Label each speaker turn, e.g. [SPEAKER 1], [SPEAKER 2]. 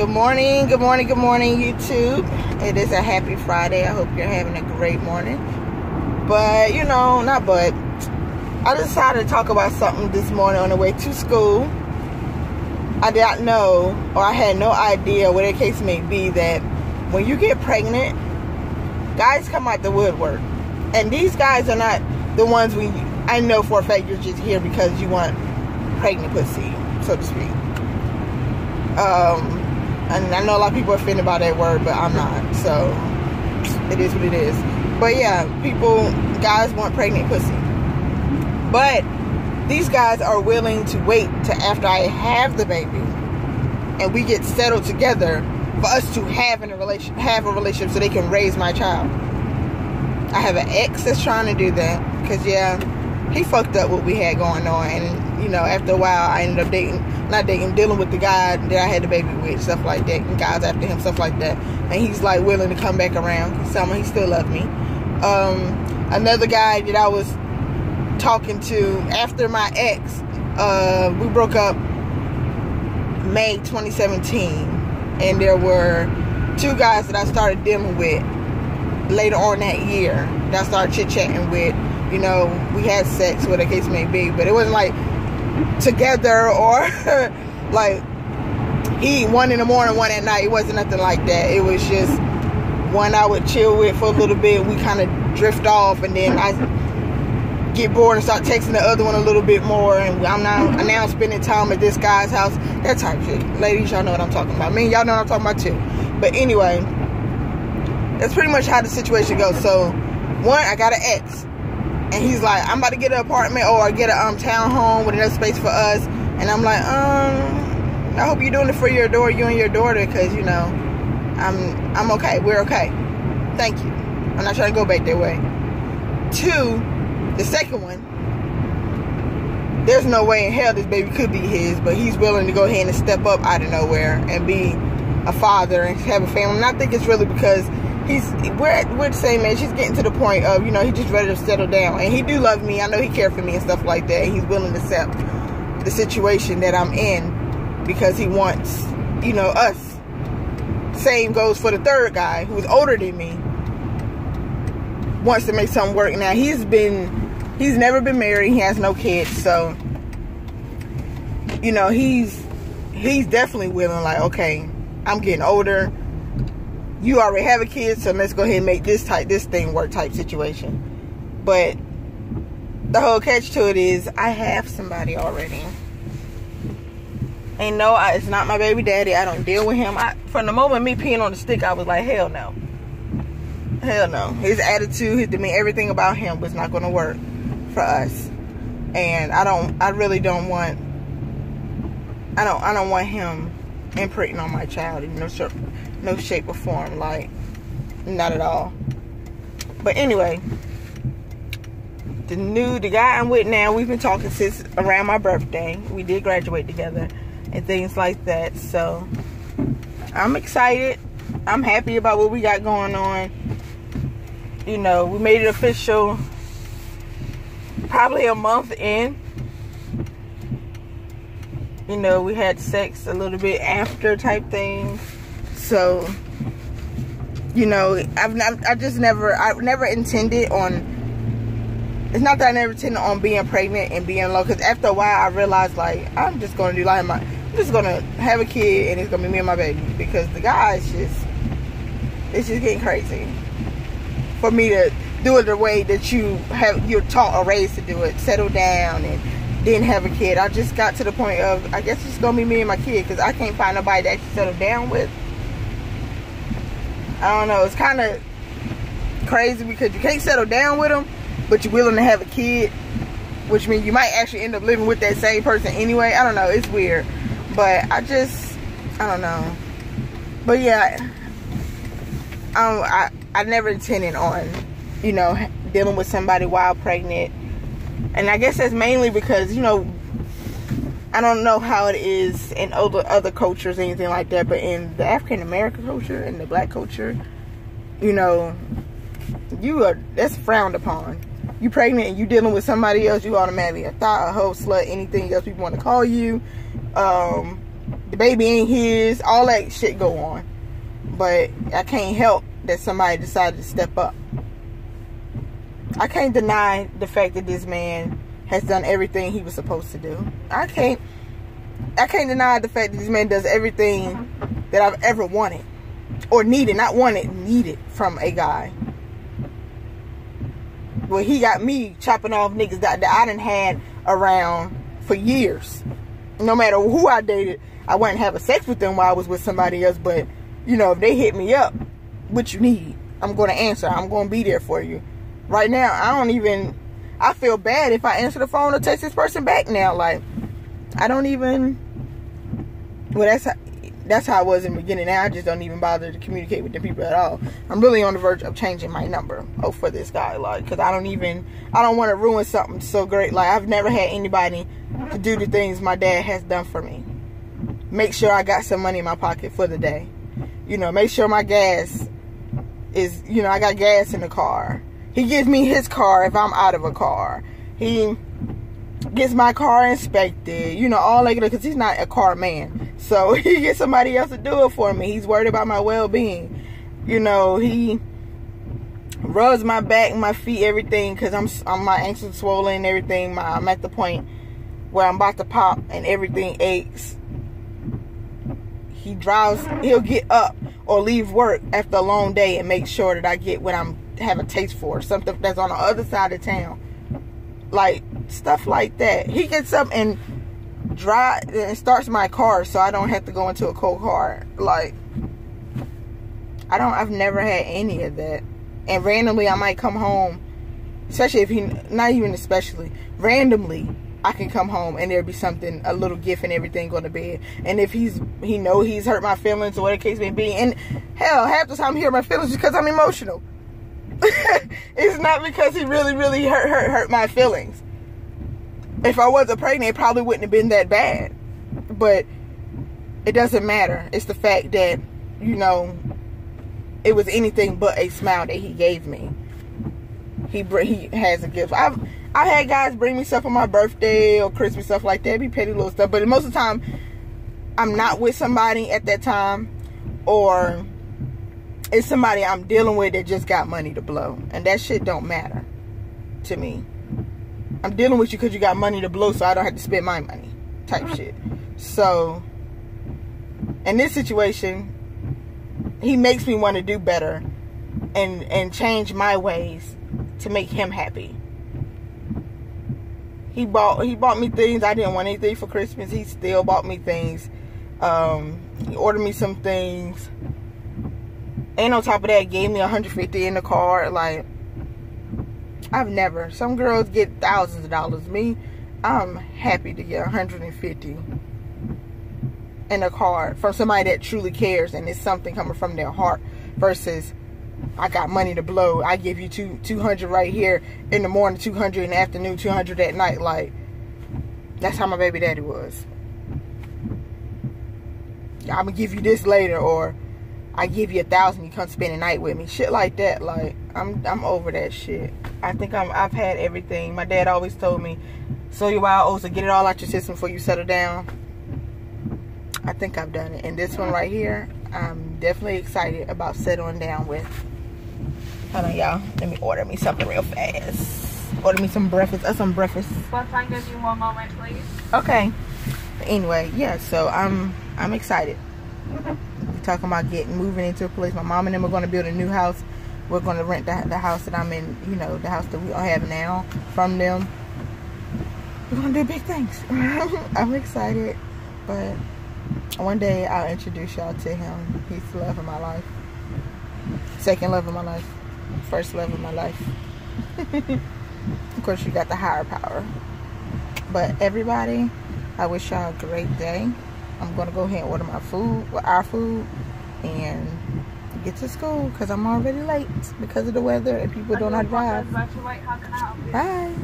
[SPEAKER 1] Good morning, good morning, good morning, YouTube. It is a happy Friday. I hope you're having a great morning. But, you know, not but. I decided to talk about something this morning on the way to school. I did not know, or I had no idea, whatever the case may be, that when you get pregnant, guys come out the woodwork. And these guys are not the ones we, I know for a fact you're just here because you want pregnant pussy, so to speak. Um, and I know a lot of people are offended by that word, but I'm not. So it is what it is. But yeah, people, guys want pregnant pussy. But these guys are willing to wait to after I have the baby and we get settled together for us to have in a relation have a relationship so they can raise my child. I have an ex that's trying to do that because yeah, he fucked up what we had going on and you know, after a while, I ended up dating, not dating, dealing with the guy that I had the baby with, stuff like that, and guys after him, stuff like that. And he's like willing to come back around. Someone he still loved me. Um, another guy that I was talking to after my ex, uh, we broke up May 2017, and there were two guys that I started dealing with later on that year that I started chit chatting with. You know, we had sex, whatever the case may be, but it wasn't like together or like eat one in the morning, one at night. It wasn't nothing like that. It was just one I would chill with for a little bit. We kind of drift off, and then I get bored and start texting the other one a little bit more. And I'm now I'm now spending time at this guy's house. That type of shit. Ladies, y'all know what I'm talking about. Mean, y'all know what I'm talking about too. But anyway, that's pretty much how the situation goes. So, one, I got an ex and he's like, I'm about to get an apartment or get a um townhome with enough space for us. And I'm like, um, I hope you're doing it for your daughter, you and your daughter, because you know, I'm I'm okay. We're okay. Thank you. I'm not trying to go back that way. Two, the second one, there's no way in hell this baby could be his, but he's willing to go ahead and step up out of nowhere and be a father and have a family. And I think it's really because he's we're we're the same age. He's getting to the point of you know he's just ready to settle down, and he do love me. I know he care for me and stuff like that. he's willing to accept the situation that I'm in because he wants you know us. Same goes for the third guy who's older than me. Wants to make something work. Now he's been he's never been married. He has no kids, so you know he's he's definitely willing. Like okay, I'm getting older you already have a kid, so let's go ahead and make this type this thing work type situation. But the whole catch to it is I have somebody already. And no, I, it's not my baby daddy. I don't deal with him. I, from the moment me peeing on the stick, I was like, hell no. Hell no. His attitude, his demeanor, everything about him was not going to work for us. And I don't, I really don't want, I don't, I don't want him imprinting on my child you know, no, no shape or form. Like, not at all. But anyway, the new, the guy I'm with now, we've been talking since around my birthday. We did graduate together and things like that. So, I'm excited. I'm happy about what we got going on. You know, we made it official probably a month in you know, we had sex a little bit after type thing. So, you know, I've not, I just never, I never intended on, it's not that I never intended on being pregnant and being alone. Because after a while, I realized, like, I'm just going to do like my, I'm just going to have a kid and it's going to be me and my baby. Because the guy's just, it's just getting crazy. For me to do it the way that you have, you're taught or raised to do it. Settle down and didn't have a kid. I just got to the point of, I guess it's going to be me and my kid because I can't find nobody I can settle down with. I don't know. It's kind of crazy because you can't settle down with them, but you're willing to have a kid, which means you might actually end up living with that same person anyway. I don't know. It's weird. But I just, I don't know. But yeah, um, I, I never intended on, you know, dealing with somebody while pregnant and I guess that's mainly because you know I don't know how it is in other other cultures anything like that, but in the African American culture and the black culture, you know, you are that's frowned upon. You pregnant and you dealing with somebody else, you automatically a thot, a hoe, slut, anything else people want to call you. Um, the baby ain't his, all that shit go on. But I can't help that somebody decided to step up. I can't deny the fact that this man has done everything he was supposed to do. I can't I can't deny the fact that this man does everything that I've ever wanted or needed, not wanted, needed from a guy. Well, he got me chopping off niggas that, that I didn't had around for years. No matter who I dated, I wouldn't have a sex with them while I was with somebody else. But you know, if they hit me up, what you need, I'm going to answer. I'm going to be there for you. Right now, I don't even. I feel bad if I answer the phone or text this person back now. Like, I don't even. Well, that's how, that's how I was in the beginning. Now I just don't even bother to communicate with the people at all. I'm really on the verge of changing my number. Oh, for this guy, like, because I don't even. I don't want to ruin something so great. Like, I've never had anybody to do the things my dad has done for me. Make sure I got some money in my pocket for the day. You know, make sure my gas is. You know, I got gas in the car. He gives me his car if I'm out of a car. He gets my car inspected, you know, all that because he's not a car man. So he gets somebody else to do it for me. He's worried about my well being. You know, he rubs my back, my feet, everything because I'm, I'm my ankles swollen and everything. My, I'm at the point where I'm about to pop and everything aches. He drives, he'll get up or leave work after a long day and make sure that I get what I'm have a taste for, something that's on the other side of town. Like stuff like that. He gets up and drive and starts my car so I don't have to go into a cold car. Like I don't I've never had any of that. And randomly I might come home, especially if he not even especially, randomly I can come home and there'll be something, a little gift and everything going to bed. And if he's, he know he's hurt my feelings or whatever case may be. And hell, half the time he hurt my feelings because I'm emotional. it's not because he really, really hurt, hurt, hurt my feelings. If I wasn't pregnant, it probably wouldn't have been that bad. But it doesn't matter. It's the fact that, you know, it was anything but a smile that he gave me. He he has a gift. I've I had guys bring me stuff on my birthday or Christmas stuff like that. It'd be petty little stuff, but most of the time, I'm not with somebody at that time, or it's somebody I'm dealing with that just got money to blow, and that shit don't matter to me. I'm dealing with you because you got money to blow, so I don't have to spend my money, type shit. So, in this situation, he makes me want to do better and and change my ways to make him happy he bought he bought me things. I didn't want anything for Christmas. He still bought me things. Um, he ordered me some things. And on top of that, gave me 150 in the car. Like I've never. Some girls get thousands of dollars. Me, I'm happy to get 150 in a card from somebody that truly cares and it's something coming from their heart versus I got money to blow. I give you two two hundred right here in the morning, two hundred in the afternoon, two hundred at night. Like that's how my baby daddy was. I'm gonna give you this later, or I give you a thousand, you come spend a night with me. Shit like that. Like I'm I'm over that shit. I think I'm I've had everything. My dad always told me, "Sow your wild oats, get it all out your system before you settle down." I think I've done it, and this one right here, I'm definitely excited about settling down with. Hold on, y'all. Let me order me something real fast. Order me some breakfast. Uh, some breakfast.
[SPEAKER 2] Let's find give you one moment, please.
[SPEAKER 1] Okay. Anyway, yeah. So I'm I'm excited. Talking about getting moving into a place. My mom and them are going to build a new house. We're going to rent the, the house that I'm in. You know, the house that we all have now from them. We're going to do big things. I'm excited, but one day I'll introduce y'all to him. He's the love of my life. Second love of my life first love of my life. of course, you got the higher power. But everybody, I wish y'all a great day. I'm to go ahead and order my food, our food, and get to school because I'm already late because of the weather and people don't drive. Bye.